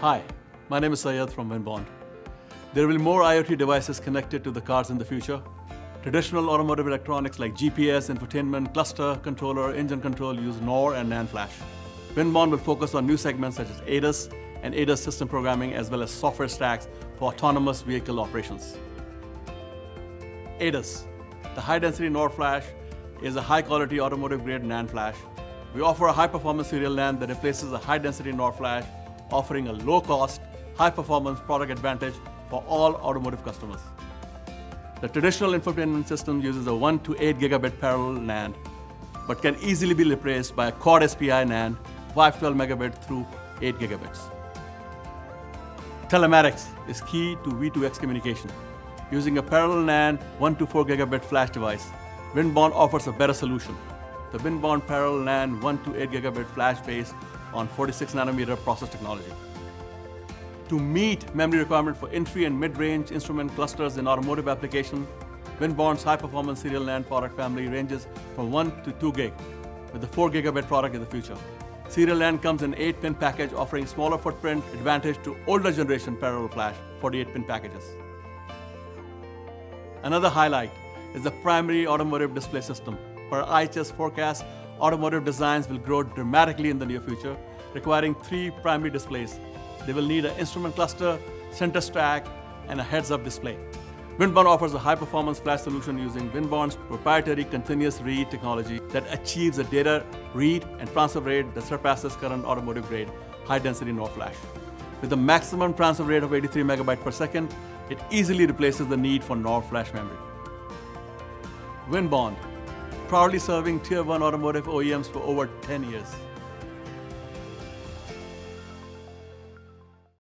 Hi, my name is Syed from Winbond. There will be more IoT devices connected to the cars in the future. Traditional automotive electronics like GPS, infotainment, cluster, controller, engine control use NOR and NAND flash. Winbond will focus on new segments such as ADAS and ADAS system programming as well as software stacks for autonomous vehicle operations. ADAS, the high-density NOR flash, is a high-quality automotive-grade NAND flash. We offer a high-performance serial NAND that replaces a high-density NOR flash offering a low cost, high performance product advantage for all automotive customers. The traditional infotainment system uses a 1 to 8 gigabit parallel NAND, but can easily be replaced by a quad SPI NAND, 512 megabit through 8 gigabits. Telematics is key to V2X communication. Using a parallel NAND 1 to 4 gigabit flash device, Winbond offers a better solution. The Winbond parallel NAND 1 to 8 gigabit flash based on 46 nanometer process technology. To meet memory requirement for entry and mid-range instrument clusters in automotive application, Winbond's high-performance serial NAND product family ranges from 1 to 2 gig, with the 4 gigabit product in the future. Serial NAND comes in 8-pin package offering smaller footprint advantage to older generation parallel flash 48-pin packages. Another highlight is the primary automotive display system. Per IHS forecast, automotive designs will grow dramatically in the near future, requiring three primary displays. They will need an instrument cluster, center stack, and a heads-up display. Winbond offers a high-performance flash solution using Winbond's proprietary continuous read technology that achieves a data read and transfer rate that surpasses current automotive-grade high-density NOR flash. With a maximum transfer rate of 83 megabytes per second, it easily replaces the need for NOR flash memory. Winbond proudly serving Tier 1 automotive OEMs for over 10 years.